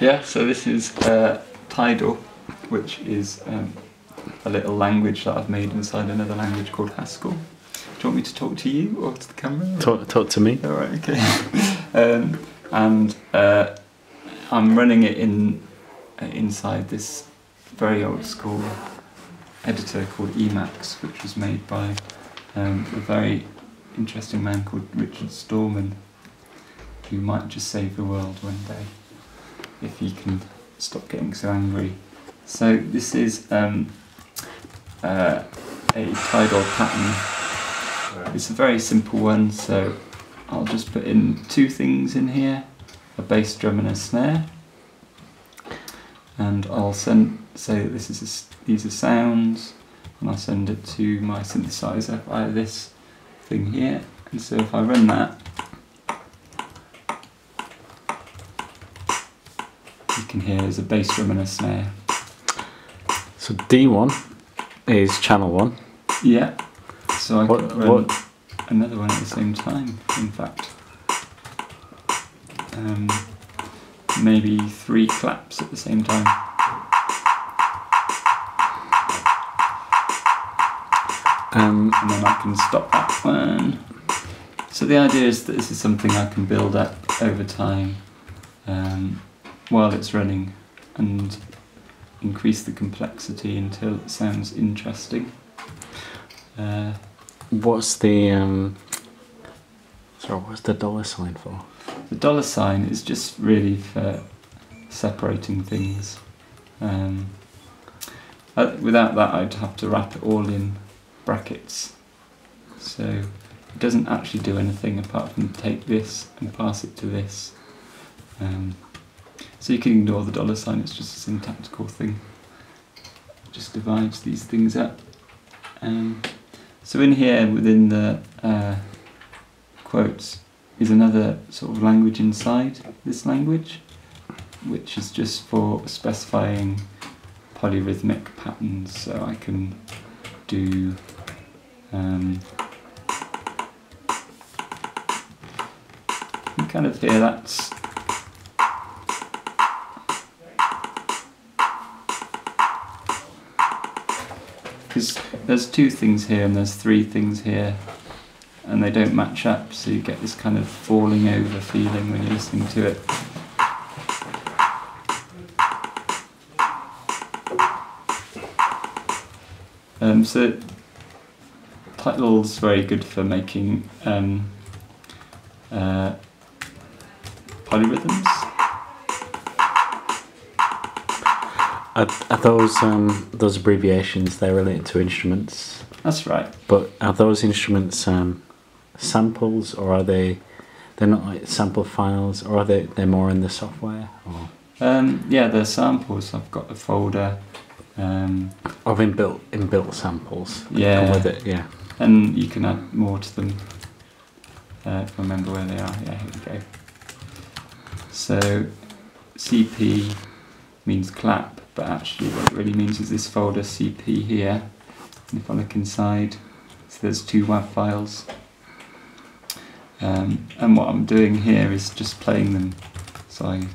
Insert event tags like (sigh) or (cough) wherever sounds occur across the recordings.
Yeah, so this is uh, Tidal, which is um, a little language that I've made inside another language called Haskell. Do you want me to talk to you or to the camera? Talk, talk to me. All right, okay. (laughs) um, and uh, I'm running it in uh, inside this very old school editor called Emacs, which was made by um, a very interesting man called Richard Stallman, who might just save the world one day if you can stop getting so angry. So this is um, uh, a tidal pattern. It's a very simple one, so I'll just put in two things in here, a bass drum and a snare. And I'll send say that this is a these are sounds, and I'll send it to my synthesizer via this thing here. And so if I run that, can hear there's a bass drum and a snare. So D1 is channel one. Yeah. So I What- could run what- another one at the same time, in fact. Um, maybe three claps at the same time. Um, and then I can stop that one. So the idea is that this is something I can build up over time um, while it's running and increase the complexity until it sounds interesting. Uh, what's the um, sorry? What's the dollar sign for? the dollar sign is just really for separating things. Um, uh, without that, I'd have to wrap it all in brackets. So it doesn't actually do anything apart from take this and pass it to this. Um, so you can ignore the dollar sign, it's just a syntactical thing. Just divides these things up. Um, so in here, within the uh, quotes, is another sort of language inside this language, which is just for specifying polyrhythmic patterns. So I can do um, you kind of hear that's because there's two things here and there's three things here and they don't match up so you get this kind of falling over feeling when you're listening to it. Um, so Tidal's very good for making um, uh, polyrhythms Are, those um, those abbreviations they're related to instruments? that's right But are those instruments um, samples or are they? They're not like sample files, or are they? They're more in the software, or um, yeah they're samples I've got a folder um, of inbuilt inbuilt samples. Yeah. with it. Yeah. and you can add more to them uh, if I remember where they are. Yeah, here we go. So CP means clap, but actually what it really means is this folder CP here. And if I look inside, so there's two WAV files. Um, and what I'm doing here is just playing them. So I,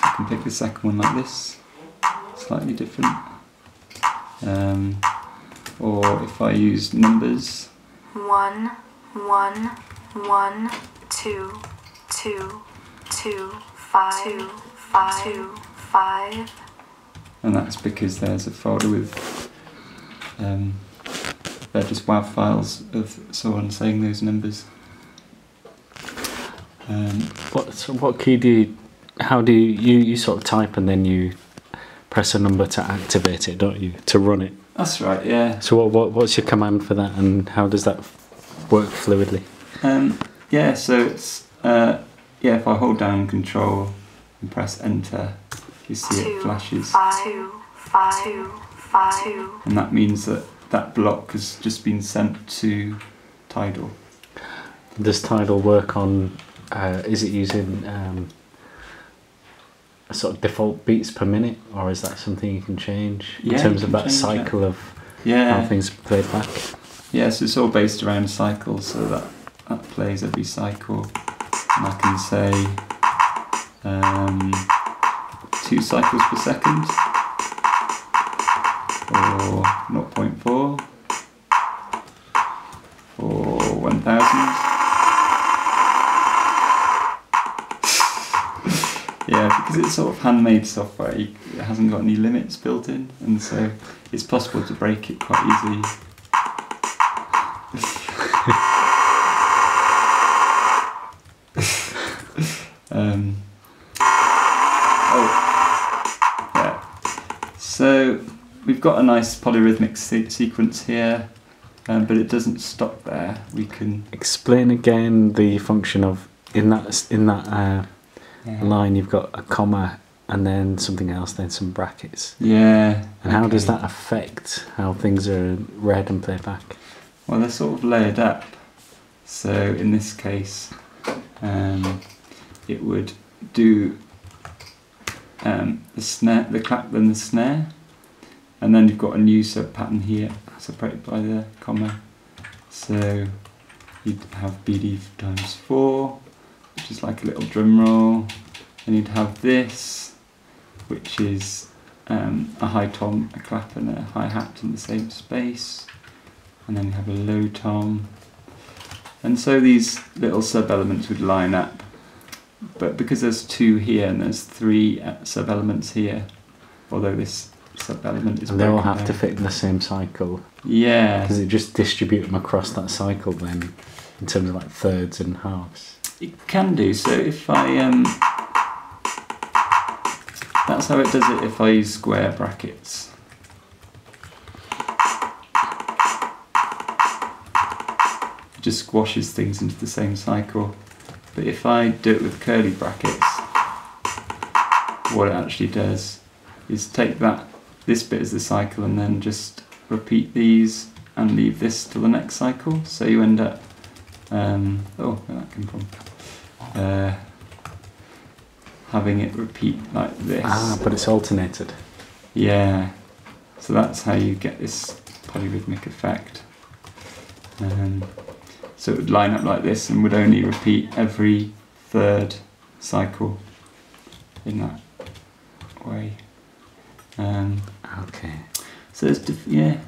I can pick the second one like this, slightly different. Um, or if I use numbers, One, one, one, two, two, two, five, two, five, two, five. and that's because there's a folder with um, they're just WAV files of someone saying those numbers. Um, What so what key do you? How do you, you you sort of type and then you press a number to activate it, don't you? To run it. that's right, yeah. So what, what what's your command for that, and how does that work fluidly? Um, yeah, so it's uh, yeah. If I hold down Control and press Enter, you see it Two, flashes, five, two, five, two, five, two. and that means that that block has just been sent to Tidal. Does Tidal work on? Uh, is it using um, a sort of default beats per minute, or is that something you can change in Yeah, you terms of that change that. cycle of Yeah, how things are played back? Yeah, so it's all based around cycles, so that, that plays every cycle. And I can say um, two cycles per second. Or 0.4 for 1000 yeah because it's sort of handmade software. It hasn't got any limits built in and so it's possible to break it quite easily we've got a nice polyrhythmic se- sequence here, um, but it doesn't stop there. We can Explain again the function of in that in that uh, line. You've got a comma and then something else, then some brackets. Yeah. And how does that affect how things are read and played back? Well, they're sort of layered up. So in this case, um, it would do um, the snare, the clap, then the snare, and then you've got a new sub pattern here, separated by the comma. So you'd have BD times four, which is like a little drum roll, and you'd have this, which is um, a high tom, a clap, and a hi hat in the same space and then you have a low tom. And so these little sub elements would line up. But because there's two here and there's three uh, sub elements here, although this sub element is And they all have to fit in the same cycle. Yeah, Does it just distribute them across that cycle then, in terms of like thirds and halves? it can do. So if I um, that's how it does it. If I use square brackets. It just squashes things into the same cycle. But if I do it with curly brackets, what it actually does is take that this bit as the cycle and then just repeat these and leave this till the next cycle. So you end up um, oh where that came from uh, having it repeat like this. Ah, but it's alternated. Yeah, so that's how you get this polyrhythmic effect. Um, so it would line up like this and would only repeat every third cycle in that way. Um, Okay. so diff- yeah.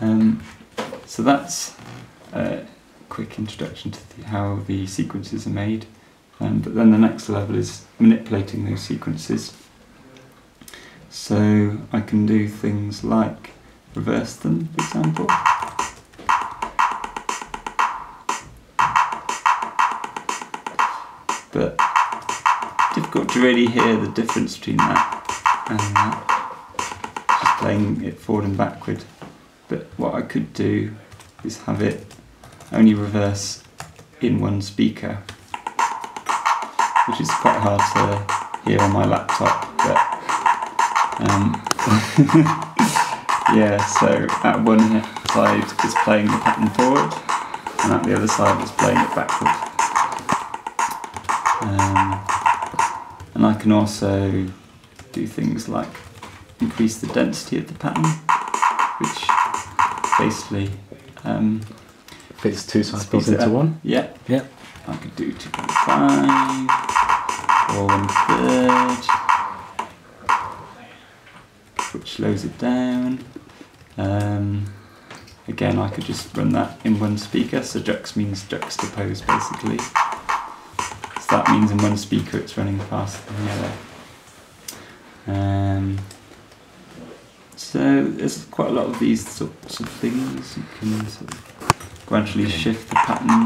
Um, so that's a quick introduction to the, how the sequences are made. Um, but then the next level is manipulating those sequences. So I can do things like reverse them, for example. But difficult to really hear the difference between that and that. Just playing it forward and backward. But what I could do is have it only reverse in one speaker, which is quite hard to hear on my laptop. But um, (laughs) yeah, so at one side it's playing the pattern forward, and at the other side it's playing it backward. Um, I can also do things like increase the density of the pattern, which basically um, Fits two cycles into one. Yeah. Yep. I could do 2.5 or one third, which slows it down. Um, again, I could just run that in one speaker. So jux means juxtapose, basically. That means in one speaker it's running faster than the other. Um, so there's quite a lot of these sorts of things you can sort of gradually shift the pattern.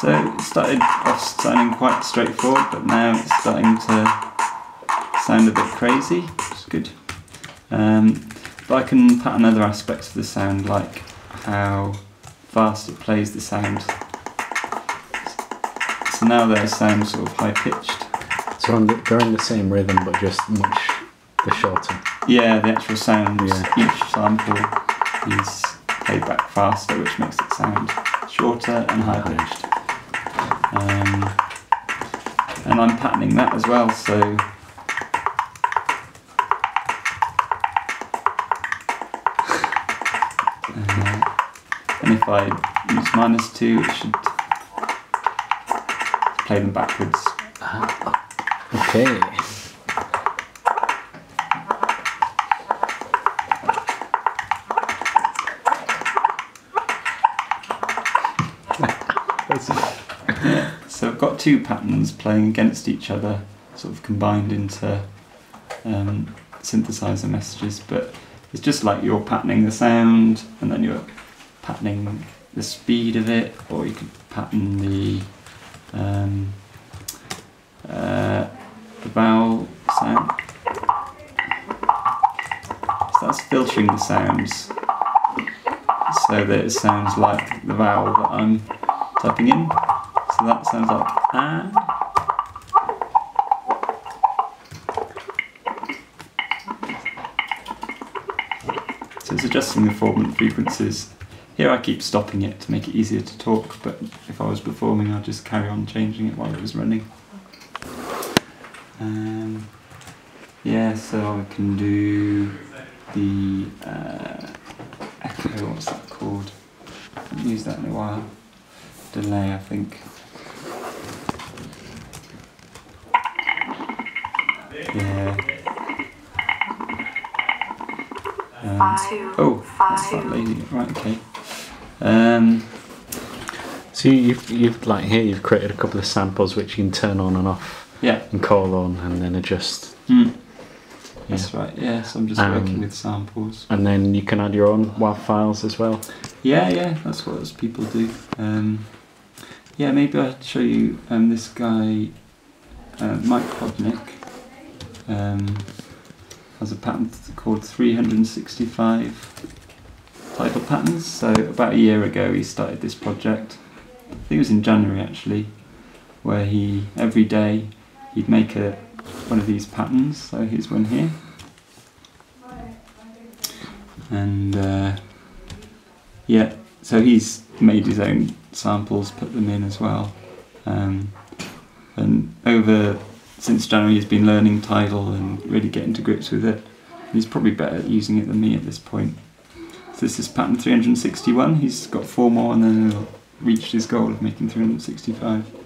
So it started off sounding quite straightforward, but now it's starting to sound a bit crazy, which is good. Um, but I can pattern other aspects of the sound, like how fast it plays the sound. So now they sound sort of high pitched. So on the, they're in the same rhythm, but just much the shorter. Yeah, the actual sound, Yeah. each sample is played back faster, which makes it sound shorter and high pitched. Um, and I'm patterning that as well, so And if I use minus two, it should play them backwards. Okay. So I've got two patterns playing against each other, sort of combined into um, synthesizer messages, but it's just like you're patterning the sound and then you're patterning the speed of it, or you could pattern the um, uh, the vowel sound. So that's filtering the sounds so that it sounds like the vowel that I'm typing in. So that sounds like ah. So it's adjusting the formant frequencies. Here I keep stopping it to make it easier to talk, but if I was performing I'd just carry on changing it while it was running. Um, yeah, so I can do the uh, echo, what's that called? I haven't used that in a while. Delay, I think. Yeah. Um, oh, that's that lady. Right, okay. Um, So you- you've you've like here you've created a couple of samples which you can turn on and off yeah, and call on and then adjust. hmm. that's right. Yeah, so I'm just Um, working with samples. And then you can add your own WAV files as well. Yeah, yeah, that's what those people do. Um, yeah, maybe I'll show you um, this guy, uh, Mike Hodnick. um, has a patent called 365 Tidal patterns. So about a year ago he started this project. I think it was in January actually, where he every day he'd make a one of these patterns. So here's one here, and. Uh, yeah, so he's made his own samples, put them in as well. Um, and over since January, he's been learning Tidal and really getting to grips with it. He's probably better at using it than me at this point. So this is pattern 361. He's got four more, and then he'll reach his goal of making 365.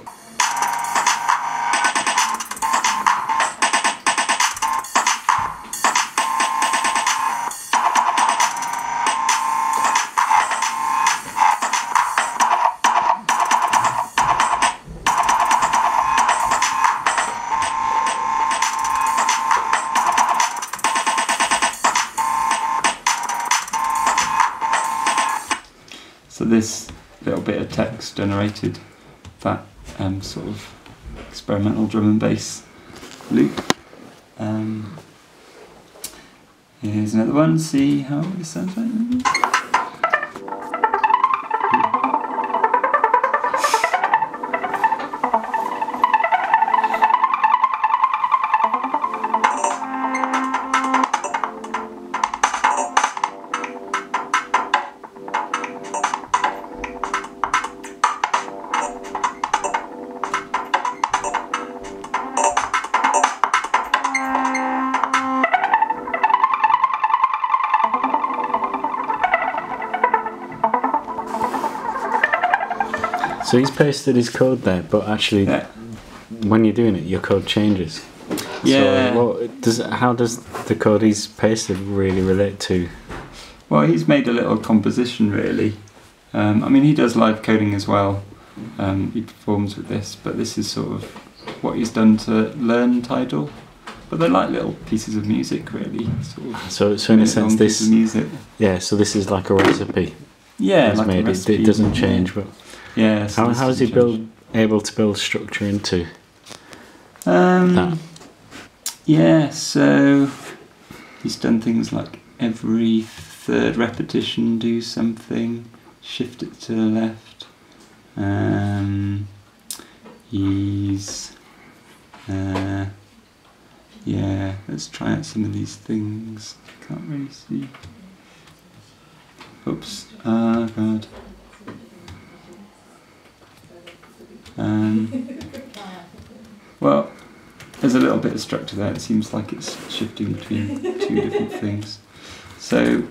This little bit of text generated that um, sort of experimental drum and bass loop. Um, here's another one. See how this sounds like. So he's pasted his code there, but actually, Yeah. when you're doing it, your code changes. Yeah. So what does how does the code he's pasted really relate to? Well, he's made a little composition really. Um, I mean, he does live coding as well. Um, he performs with this, but this is sort of what he's done to learn Tidal. But they're like little pieces of music, really. Sort of So so in a sense, this music. yeah. So this is like a recipe. Yeah, like made it. recipe, It doesn't change, but Yeah. so how this how is he build able to build structure into? Um, that? Yeah, so he's done things like every third repetition do something, shift it to the left. Um, he's, uh, yeah, let's try out some of these things. Can't really see. Oops, ah, God. Um, (laughs) well, there's a little bit of structure there. It seems like it's shifting between two different things. So,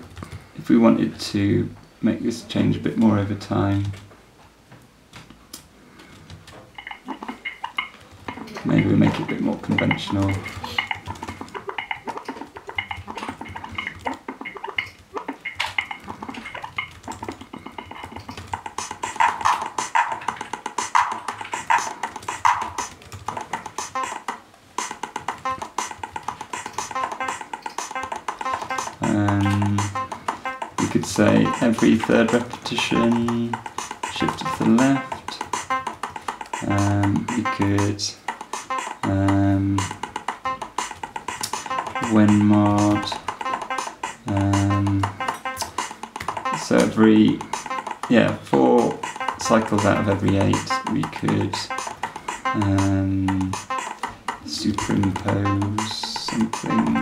if we wanted to make this change a bit more over time. Maybe we'll make it a bit more conventional. Every third repetition, shift to the left. Um, you could, um, when mod, um, so every, yeah, four cycles out of every eight, we could um, superimpose something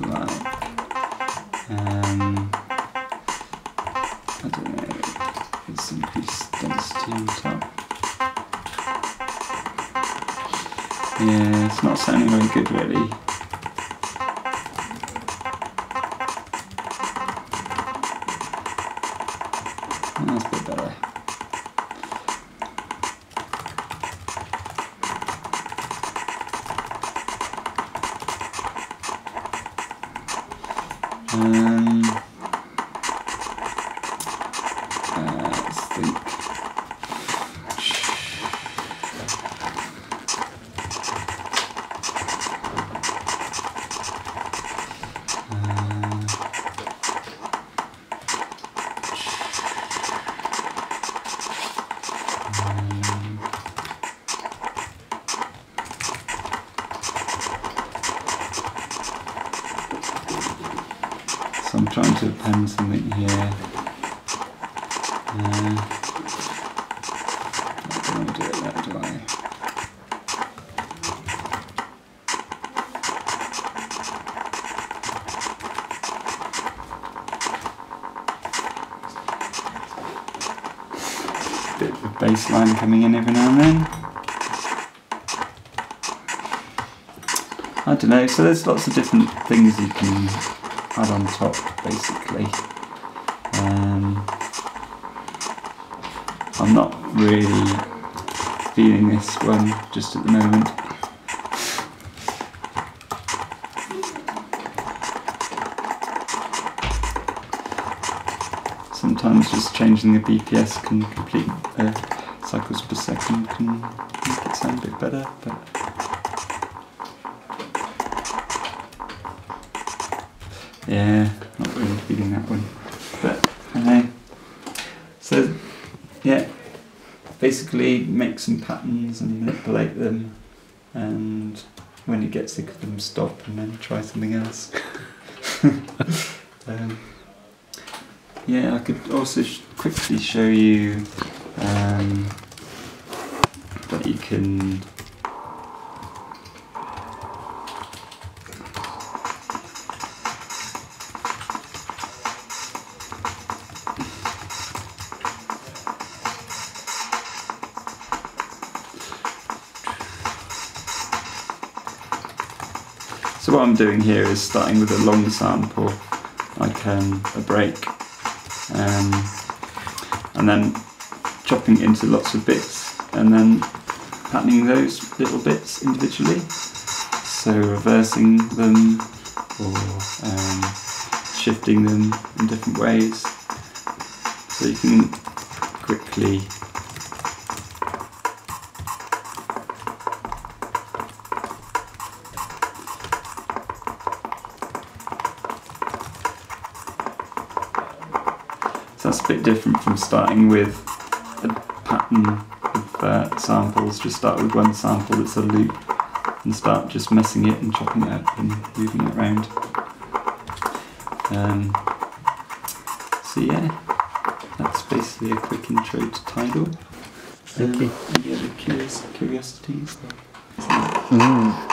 like um, I don't know, let's increase density on top. Yeah, it's not sounding very good really. Trying to append something here. Uh, I don't do it that, do I? Bit of a bass line coming in every now and then. I don't know, so there's lots of different things you can on top basically. Um, I'm not really feeling this one just at the moment. Sometimes just changing the BPS can complete uh, cycles per second can make it sound a bit better, but Yeah, not really feeling that one. But anyway, so yeah, basically make some patterns and manipulate them, and when you get sick of them, stop and then try something else. (laughs) um, yeah, I could also sh- quickly show you um, that you can So what I'm doing here is starting with a long sample, like um, a break, um, and then chopping it into lots of bits, and then patterning those little bits individually. So reversing them or um, shifting them in different ways, so you can quickly bit different from starting with a pattern of uh, samples. Just start with one sample that's a loop and start just messing it and chopping it up and moving it around. Um, so yeah, that's basically a quick intro to Tidal. Thank Um, you. Any other curious, curiosities? Mm.